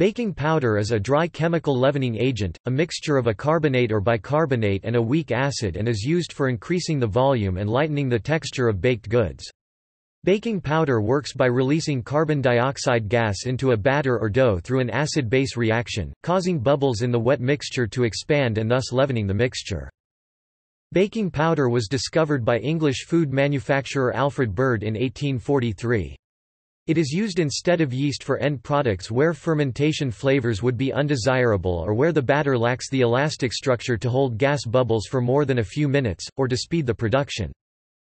Baking powder is a dry chemical leavening agent, a mixture of a carbonate or bicarbonate and a weak acid and is used for increasing the volume and lightening the texture of baked goods. Baking powder works by releasing carbon dioxide gas into a batter or dough through an acid-base reaction, causing bubbles in the wet mixture to expand and thus leavening the mixture. Baking powder was discovered by English food manufacturer Alfred Bird in 1843. It is used instead of yeast for end products where fermentation flavors would be undesirable or where the batter lacks the elastic structure to hold gas bubbles for more than a few minutes, or to speed the production.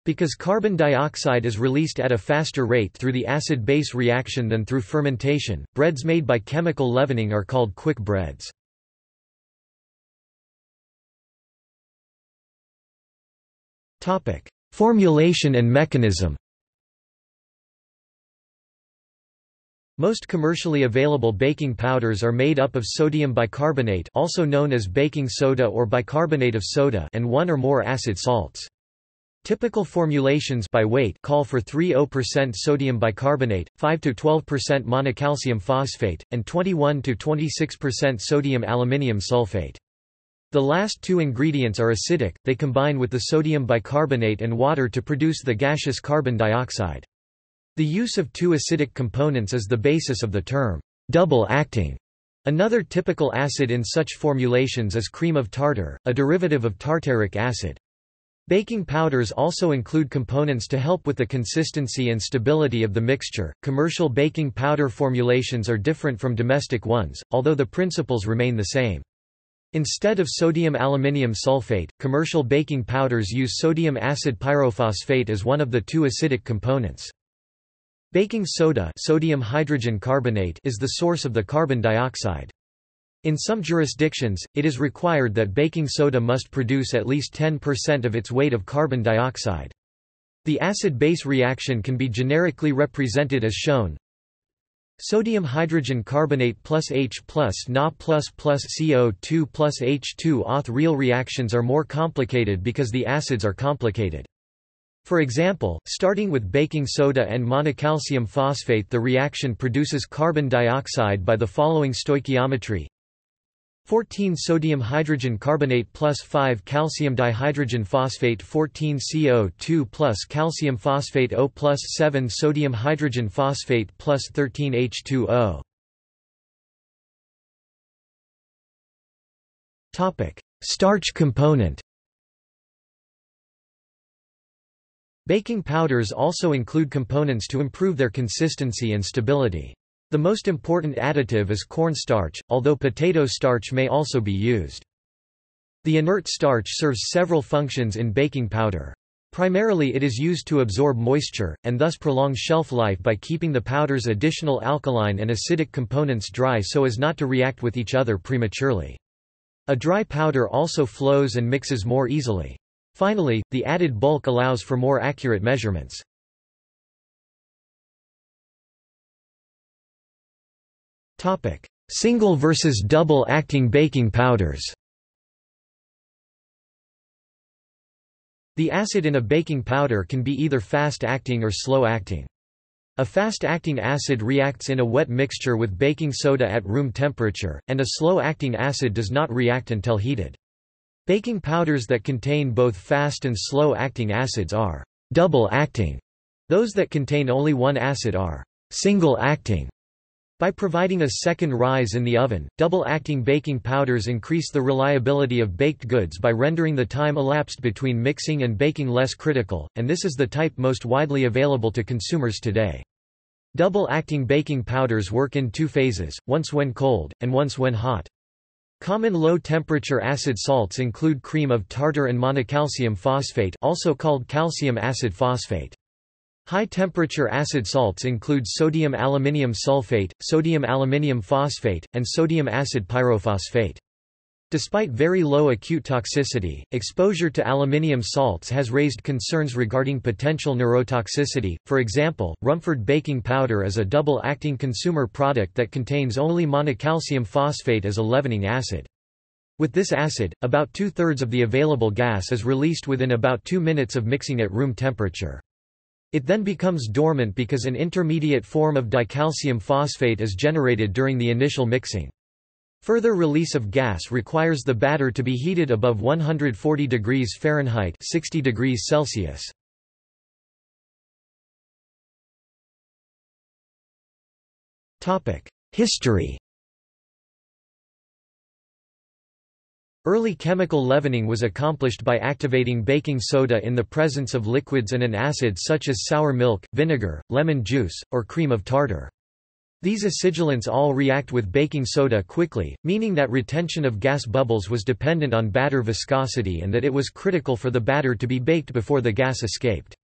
Because carbon dioxide is released at a faster rate through the acid-base reaction than through fermentation, breads made by chemical leavening are called quick breads. Formulation and mechanism Most commercially available baking powders are made up of sodium bicarbonate also known as baking soda or bicarbonate of soda and one or more acid salts. Typical formulations by weight call for 3-0% sodium bicarbonate, 5-12% monocalcium phosphate, and 21-26% sodium aluminium sulfate. The last two ingredients are acidic, they combine with the sodium bicarbonate and water to produce the gaseous carbon dioxide. The use of two acidic components is the basis of the term, double acting. Another typical acid in such formulations is cream of tartar, a derivative of tartaric acid. Baking powders also include components to help with the consistency and stability of the mixture. Commercial baking powder formulations are different from domestic ones, although the principles remain the same. Instead of sodium aluminium sulfate, commercial baking powders use sodium acid pyrophosphate as one of the two acidic components. Baking soda sodium hydrogen carbonate is the source of the carbon dioxide. In some jurisdictions, it is required that baking soda must produce at least 10% of its weight of carbon dioxide. The acid-base reaction can be generically represented as shown. Sodium hydrogen carbonate plus H plus Na plus plus CO2 plus H2 Auth real reactions are more complicated because the acids are complicated. For example, starting with baking soda and monocalcium phosphate the reaction produces carbon dioxide by the following stoichiometry 14 sodium hydrogen carbonate plus 5 calcium dihydrogen phosphate 14 CO2 plus calcium phosphate O plus 7 sodium hydrogen phosphate plus 13 H2O. Starch component Baking powders also include components to improve their consistency and stability. The most important additive is cornstarch, although potato starch may also be used. The inert starch serves several functions in baking powder. Primarily it is used to absorb moisture, and thus prolong shelf life by keeping the powder's additional alkaline and acidic components dry so as not to react with each other prematurely. A dry powder also flows and mixes more easily. Finally, the added bulk allows for more accurate measurements. Topic: Single versus double-acting baking powders The acid in a baking powder can be either fast-acting or slow-acting. A fast-acting acid reacts in a wet mixture with baking soda at room temperature, and a slow-acting acid does not react until heated. Baking powders that contain both fast and slow-acting acids are double-acting. Those that contain only one acid are single-acting. By providing a second rise in the oven, double-acting baking powders increase the reliability of baked goods by rendering the time elapsed between mixing and baking less critical, and this is the type most widely available to consumers today. Double-acting baking powders work in two phases, once when cold, and once when hot. Common low-temperature acid salts include cream of tartar and monocalcium phosphate also called calcium acid phosphate. High-temperature acid salts include sodium aluminium sulfate, sodium aluminium phosphate, and sodium acid pyrophosphate. Despite very low acute toxicity, exposure to aluminium salts has raised concerns regarding potential neurotoxicity. For example, Rumford baking powder is a double-acting consumer product that contains only monocalcium phosphate as a leavening acid. With this acid, about two-thirds of the available gas is released within about two minutes of mixing at room temperature. It then becomes dormant because an intermediate form of dicalcium phosphate is generated during the initial mixing. Further release of gas requires the batter to be heated above 140 degrees Fahrenheit 60 degrees Celsius. History Early chemical leavening was accomplished by activating baking soda in the presence of liquids and an acid such as sour milk, vinegar, lemon juice, or cream of tartar. These acidulants all react with baking soda quickly, meaning that retention of gas bubbles was dependent on batter viscosity and that it was critical for the batter to be baked before the gas escaped.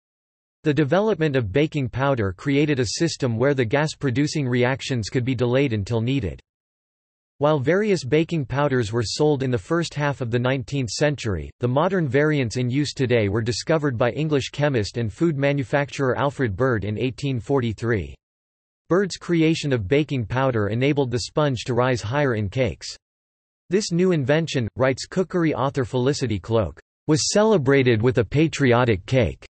The development of baking powder created a system where the gas-producing reactions could be delayed until needed. While various baking powders were sold in the first half of the 19th century, the modern variants in use today were discovered by English chemist and food manufacturer Alfred Bird in 1843. Bird's creation of baking powder enabled the sponge to rise higher in cakes. This new invention, writes cookery author Felicity Cloake, was celebrated with a patriotic cake.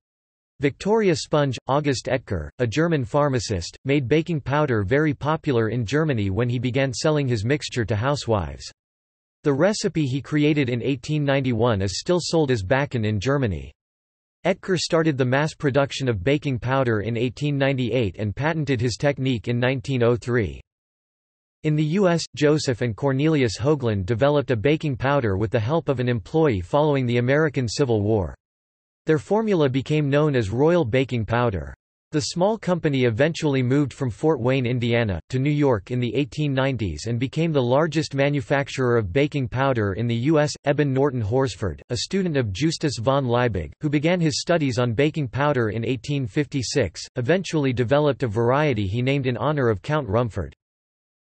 Victoria Sponge, August Oetker, a German pharmacist, made baking powder very popular in Germany when he began selling his mixture to housewives. The recipe he created in 1891 is still sold as Backin in Germany. Oetker started the mass production of baking powder in 1898 and patented his technique in 1903. In the U.S., Joseph and Cornelius Hoagland developed a baking powder with the help of an employee following the American Civil War. Their formula became known as Royal Baking Powder. The small company eventually moved from Fort Wayne, Indiana, to New York in the 1890s and became the largest manufacturer of baking powder in the U.S. Eben Norton Horsford, a student of Justus von Liebig, who began his studies on baking powder in 1856, eventually developed a variety he named in honor of Count Rumford.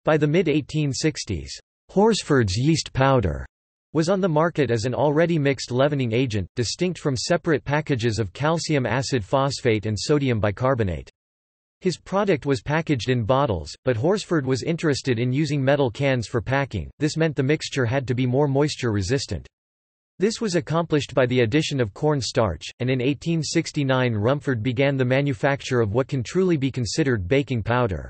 By the mid-1860s, Horsford's yeast powder was on the market as an already mixed leavening agent, distinct from separate packages of calcium acid phosphate and sodium bicarbonate. His product was packaged in bottles, but Horsford was interested in using metal cans for packing, this meant the mixture had to be more moisture resistant. This was accomplished by the addition of corn starch, and in 1869 Rumford began the manufacture of what can truly be considered baking powder.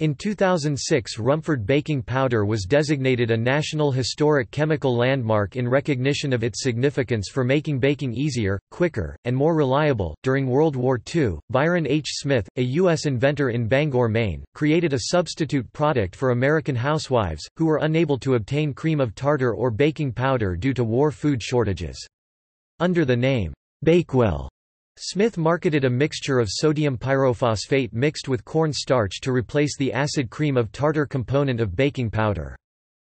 In 2006 Rumford baking powder was designated a National Historic Chemical Landmark in recognition of its significance for making baking easier, quicker, and more reliable. During World War II, Byron H. Smith, a U.S. inventor in Bangor, Maine, created a substitute product for American housewives, who were unable to obtain cream of tartar or baking powder due to war food shortages. Under the name, Bakewell, Smith marketed a mixture of sodium pyrophosphate mixed with corn starch to replace the acid cream of tartar component of baking powder.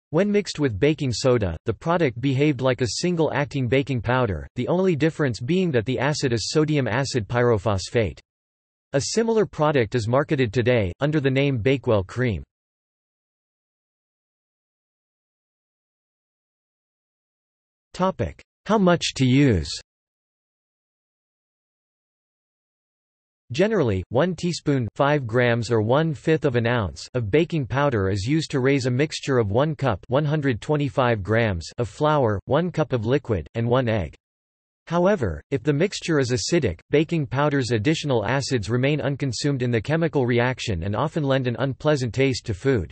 When mixed with baking soda, the product behaved like a single-acting baking powder, the only difference being that the acid is sodium acid pyrophosphate. A similar product is marketed today, under the name Bakewell Cream. How much to use Generally, 1 teaspoon 5 grams or 1 fifth of an ounce of baking powder is used to raise a mixture of 1 cup 125 grams of flour, 1 cup of liquid, and 1 egg. However, if the mixture is acidic, baking powder's additional acids remain unconsumed in the chemical reaction and often lend an unpleasant taste to food.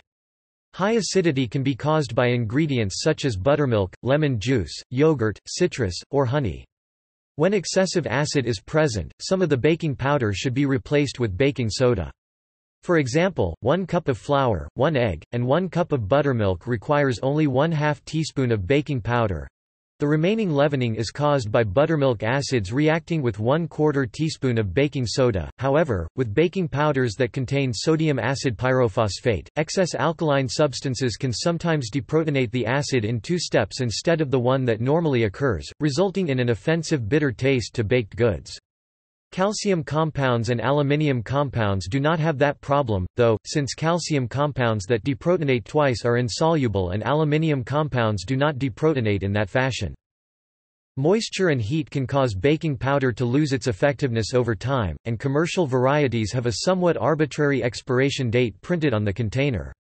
High acidity can be caused by ingredients such as buttermilk, lemon juice, yogurt, citrus, or honey. When excessive acid is present, some of the baking powder should be replaced with baking soda. For example, 1 cup of flour, 1 egg, and 1 cup of buttermilk requires only 1 2 teaspoon of baking powder, the remaining leavening is caused by buttermilk acids reacting with 1 quarter teaspoon of baking soda. However, with baking powders that contain sodium acid pyrophosphate, excess alkaline substances can sometimes deprotonate the acid in two steps instead of the one that normally occurs, resulting in an offensive bitter taste to baked goods. Calcium compounds and aluminium compounds do not have that problem, though, since calcium compounds that deprotonate twice are insoluble and aluminium compounds do not deprotonate in that fashion. Moisture and heat can cause baking powder to lose its effectiveness over time, and commercial varieties have a somewhat arbitrary expiration date printed on the container.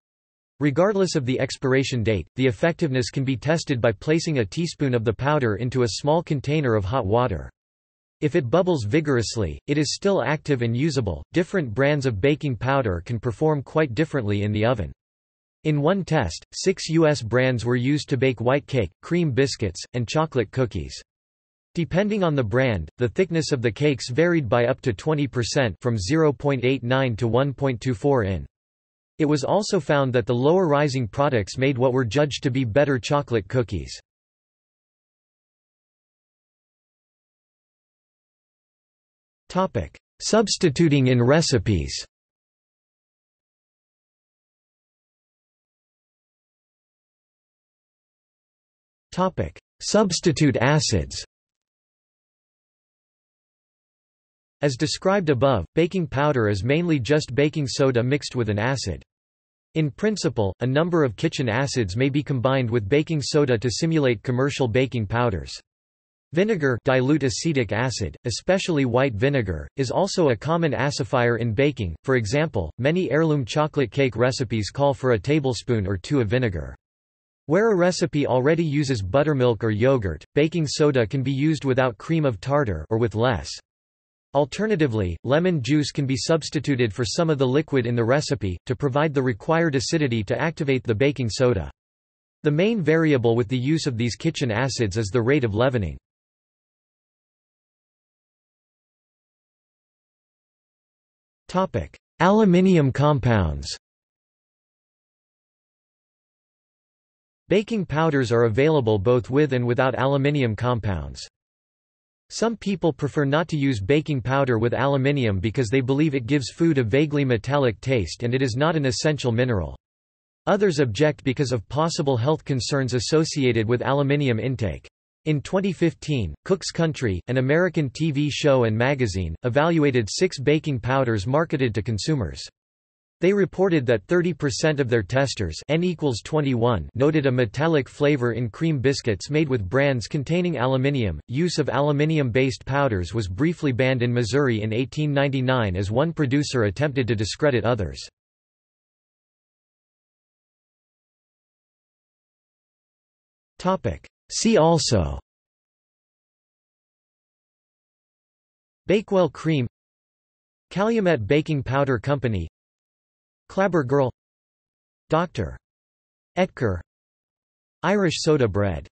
Regardless of the expiration date, the effectiveness can be tested by placing a teaspoon of the powder into a small container of hot water. If it bubbles vigorously, it is still active and usable. Different brands of baking powder can perform quite differently in the oven. In one test, six U.S. brands were used to bake white cake, cream biscuits, and chocolate cookies. Depending on the brand, the thickness of the cakes varied by up to 20% from 0.89 to 1.24 in. It was also found that the lower rising products made what were judged to be better chocolate cookies. Topic: Substituting in recipes. Topic: Substitute acids. As described above, baking powder is mainly just baking soda mixed with an acid. In principle, a number of kitchen acids may be combined with baking soda to simulate commercial baking powders. Vinegar dilute acetic acid, especially white vinegar, is also a common acidifier in baking, for example, many heirloom chocolate cake recipes call for a tablespoon or two of vinegar. Where a recipe already uses buttermilk or yogurt, baking soda can be used without cream of tartar or with less. Alternatively, lemon juice can be substituted for some of the liquid in the recipe, to provide the required acidity to activate the baking soda. The main variable with the use of these kitchen acids is the rate of leavening. Topic: Aluminium compounds. Baking powders are available both with and without aluminium compounds. Some people prefer not to use baking powder with aluminium because they believe it gives food a vaguely metallic taste and it is not an essential mineral. Others object because of possible health concerns associated with aluminium intake. In 2015, Cook's Country, an American TV show and magazine, evaluated six baking powders marketed to consumers. They reported that 30% of their testers N equals 21 noted a metallic flavor in cream biscuits made with brands containing aluminium. Use of aluminium-based powders was briefly banned in Missouri in 1899 as one producer attempted to discredit others. Topic: See also. Bakewell cream. Calumet Baking Powder Company. Clabber Girl. Dr. Oetker Irish soda bread